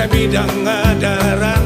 na bidang ngadaran